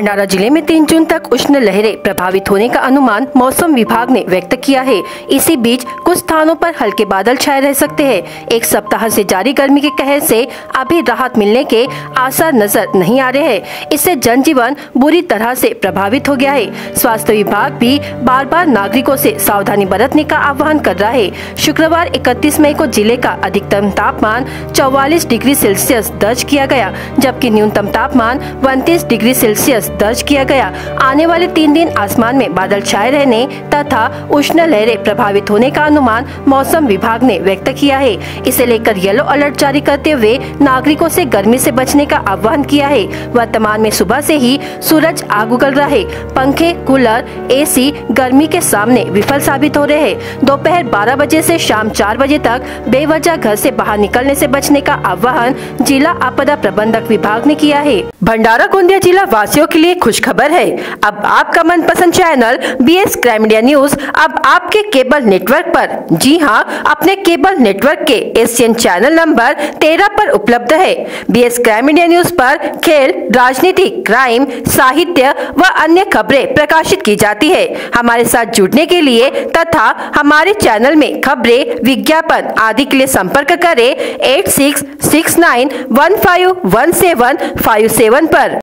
भंडारा ज़िले में तीन जून तक उष्ण लहरें प्रभावित होने का अनुमान मौसम विभाग ने व्यक्त किया है। इसी बीच, कुछ स्थानों पर हल्के बादल छाए रह सकते हैं। एक सप्ताह से जारी गर्मी के कहर से अभी राहत मिलने के आसार नज़र नहीं आ रहे हैं। इससे जनजीवन बुरी तरह से प्रभावित हो गया है। स्वास्थ्य विभाग भी बार बार नागरिकों से सावधानी बरतने का आह्वान कर रहा है। शुक्रवार 31 मई को ज़िले का अधिकतम तापमान 44 डिग्री सेल्सियस दर्ज किया गया, जबकि न्यूनतम तापमान उनतीस डिग्री सेल्सियस दर्ज किया गया। आने वाले तीन दिन आसमान में बादल छाए रहने तथा उष्ण लहरें प्रभावित होने का अनुमान मौसम विभाग ने व्यक्त किया है। इसे लेकर येलो अलर्ट जारी करते हुए नागरिकों से गर्मी से बचने का आह्वान किया है। वर्तमान में सुबह से ही सूरज आग उगल रहा। है पंखे, कूलर एसी गर्मी के सामने विफल साबित हो रहे हैं। दोपहर 12 बजे से शाम 4 बजे तक बेवजह घर से बाहर निकलने से बचने का आह्वान जिला आपदा प्रबंधक विभाग ने किया है। भंडारा गोंदिया जिला वासियों के लिए खुश खबर है। अब आपका मनपसंद channel B S crime India news अब आपके केबल नेटवर्क पर। जी हाँ अपने केबल नेटवर्क के एशियन चैनल नंबर तेरह पर उपलब्ध है। B S crime India news पर खेल, राजनीति क्राइम साहित्य व अन्य खबरें प्रकाशित की जाती है। हमारे साथ जुड़ने के लिए तथा हमारे चैनल में खबरें, विज्ञापन आदि के लिए संपर्क करें, eight six six nine one five one seven five seven पर।